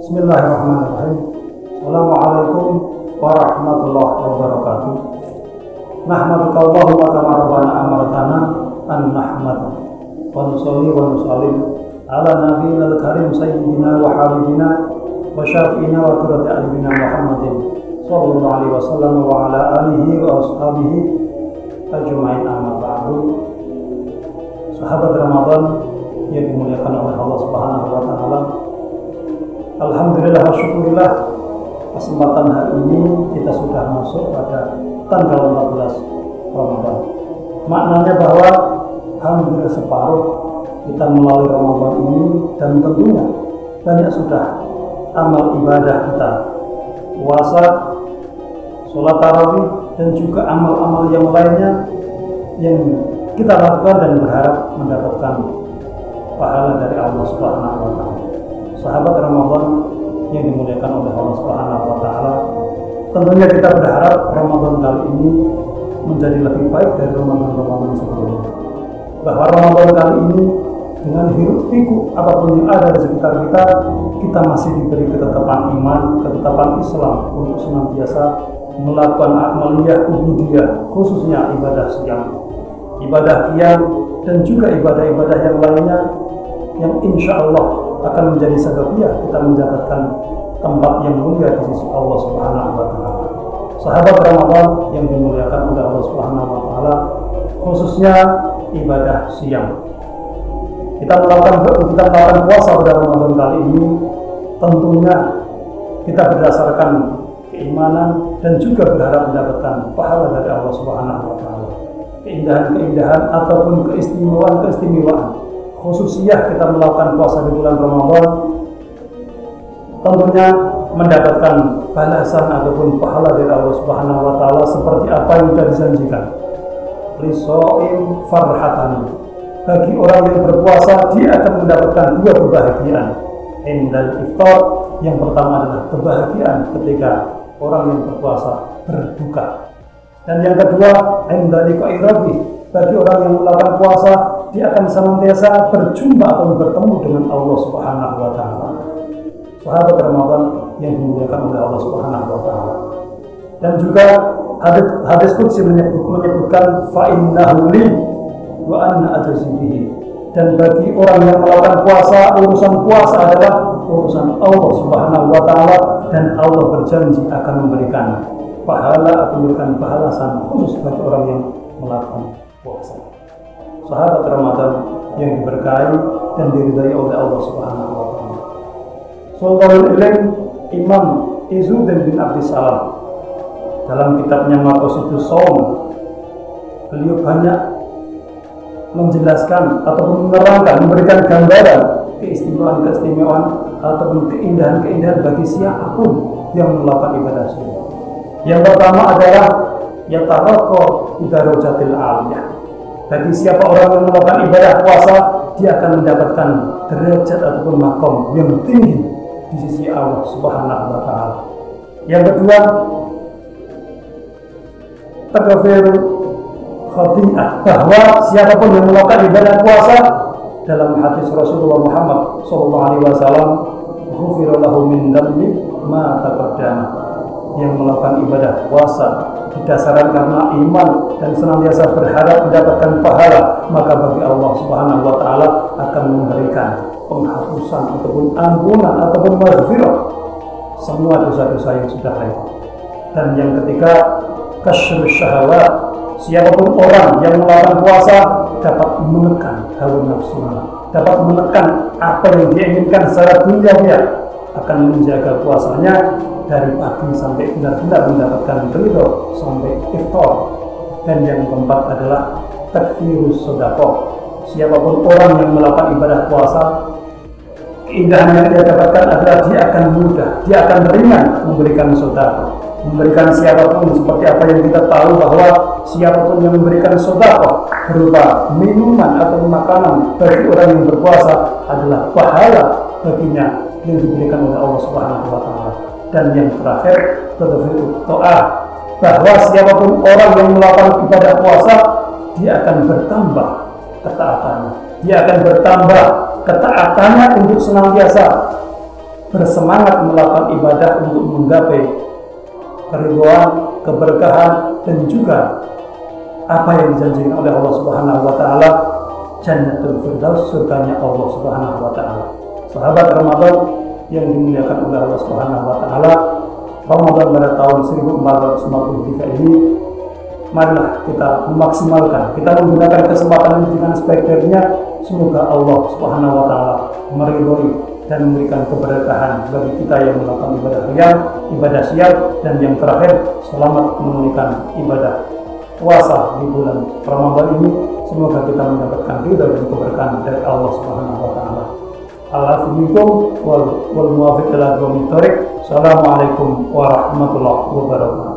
Bismillahirrahmanirrahim. Assalamualaikum warahmatullahi wabarakatuh. Nahmaduka Allahumma kama rabbana amartana an nahmadu wa nusalli wa nusallim ala nabiyina al-karim sayyidina wa habibina wa syafi'ina wa qurrati a'yunina Muhammadin sallallahu alaihi wasallam wa ala alihi wa ashabihi ajma'in amma ba'du. Sahabat Ramadan yang dimuliakan oleh Allah Subhanahu wa taala. Alhamdulillah syukurillah kesempatan hari ini kita sudah masuk pada tanggal 14 Ramadan. Maknanya bahwa hampir separuh kita melalui Ramadan ini dan tentunya banyak sudah amal ibadah kita puasa, sholat tarawih dan juga amal-amal yang lainnya yang kita lakukan dan berharap mendapatkan pahala dari Allah Subhanahu wa taala. Sahabat Ramadan yang dimuliakan oleh Allah Subhanahu wa taala, tentunya kita berharap Ramadan kali ini menjadi lebih baik dari Ramadan-Ramadan sebelumnya. Bahwa Ramadan kali ini dengan hiruk pikuk apa pun yang ada di sekitar kita, kita masih diberi ketetapan iman, ketetapan Islam untuk senantiasa melakukan amaliyah ubudiyah, khususnya ibadah siang, ibadah qiyam, dan juga ibadah-ibadah yang lainnya yang insya Allah akan menjadi sebabnya kita mendapatkan tempat yang mulia di sisi Allah Subhanahu wa taala. Sahabat Ramadan yang dimuliakan oleh Allah Subhanahu wa taala, khususnya ibadah siang. Kita melakukan kita melakukan puasa pada Ramadan kali ini tentunya kita berdasarkan keimanan dan juga berharap mendapatkan pahala dari Allah Subhanahu wa taala. Keindahan-keindahan ataupun keistimewaan-keistimewaan khususnya kita melakukan puasa di bulan Ramadan tentunya mendapatkan balasan ataupun pahala dari Allah Subhanahu wa taala seperti apa yang sudah dijanjikan. Lisoim farhatan. Bagi orang yang berpuasa dia akan mendapatkan dua kebahagiaan. Indal iftar yang pertama adalah kebahagiaan ketika orang yang berpuasa berbuka. Dan yang kedua, indal bagi orang yang melakukan puasa dia akan senantiasa berjumpa atau bertemu dengan Allah Subhanahu wa taala. Sahabat Ramadan yang dimuliakan oleh Allah Subhanahu wa taala. Dan juga hadis hadis menyebutkan fa innahu li wa anna ajzibihi. Dan bagi orang yang melakukan puasa, urusan puasa adalah urusan Allah Subhanahu wa taala dan Allah berjanji akan memberikan pahala atau memberikan balasan khusus bagi orang yang melakukan puasa. Sahabat Ramadan yang diberkahi dan diridai oleh Allah Subhanahu wa taala. Sultanul Ilm Imam Izuddin bin Abdi Salam dalam kitabnya Maqasidus Saum beliau banyak menjelaskan ataupun menerangkan memberikan gambaran keistimewaan-keistimewaan ataupun keindahan-keindahan bagi siapa pun yang melakukan ibadah sunnah. Yang pertama adalah yataraqqa idarajatil aliyah. Bagi siapa orang yang melakukan ibadah puasa, dia akan mendapatkan derajat ataupun makom yang tinggi di sisi Allah Subhanahu wa taala. Yang kedua, tagafir khati'ah bahwa siapa pun yang melakukan ibadah puasa dalam hadis Rasulullah Muhammad sallallahu alaihi wasallam min dhanbi ma taqaddama yang melakukan ibadah puasa didasarkan karena iman dan senantiasa berharap mendapatkan pahala maka bagi Allah Subhanahu wa taala akan memberikan penghapusan ataupun ampunan ataupun maghfirah semua dosa-dosa yang sudah lewat. Dan yang ketiga kasyur syahwat siapa pun orang yang melakukan puasa dapat menekan hawa nafsu dapat menekan apa yang diinginkan secara duniawi akan menjaga puasanya dari pagi sampai benar-benar mendapatkan ridho sampai iftar. Dan yang keempat adalah takfirus sodako siapa pun orang yang melakukan ibadah puasa keindahan yang dia dapatkan adalah dia akan mudah dia akan ringan memberikan sodako memberikan siapa pun seperti apa yang kita tahu bahwa siapa pun yang memberikan sodako berupa minuman atau makanan bagi orang yang berpuasa adalah pahala baginya yang diberikan oleh Allah Subhanahu wa taala. Dan yang terakhir, tadfiru ta'ah bahwa siapa pun orang yang melakukan ibadah puasa dia akan bertambah ketaatannya. Dia akan bertambah ketaatannya untuk senantiasa bersemangat melakukan ibadah untuk menggapai keriduan, keberkahan dan juga apa yang dijanjikan oleh Allah Subhanahu wa taala Jannatul Firdaus surganya Allah Subhanahu wa taala. Sahabat Ramadan yang dimuliakan oleh Allah Subhanahu wa taala, Ramadan pada tahun 1453 ini marilah kita memaksimalkan, kita menggunakan kesempatan ini dengan sebaik-baiknya. Semoga Allah Subhanahu wa taala meridhoi dan memberikan keberkahan bagi kita yang melakukan ibadah riang, ibadah siap, dan yang terakhir selamat menunaikan ibadah puasa di bulan Ramadan ini. Semoga kita mendapatkan ridho dan keberkahan dari Allah Subhanahu wa taala. alaafinikum wal wal muwaafiq ila dawmi tariq salaamaaleykum wa rahmatullah wa barakatuh